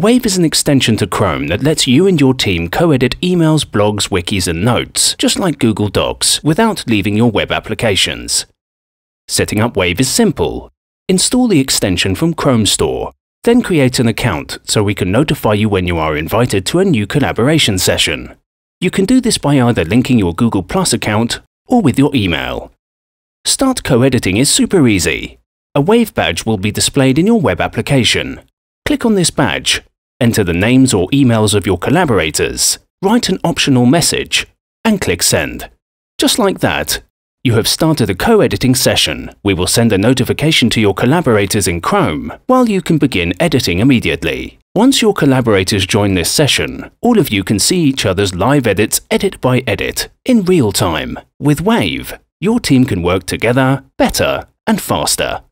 Wave is an extension to Chrome that lets you and your team co-edit emails, blogs, wikis and notes, just like Google Docs, without leaving your web applications. Setting up Wave is simple. Install the extension from Chrome Store, then create an account so we can notify you when you are invited to a new collaboration session. You can do this by either linking your Google Plus account or with your email. Start co-editing is super easy. A Wave badge will be displayed in your web application. Click on this badge, enter the names or emails of your collaborators, write an optional message, and click Send. Just like that, you have started a co-editing session. We will send a notification to your collaborators in Chrome, while you can begin editing immediately. Once your collaborators join this session, all of you can see each other's live edits edit by edit, in real time. With Wave, your team can work together better and faster.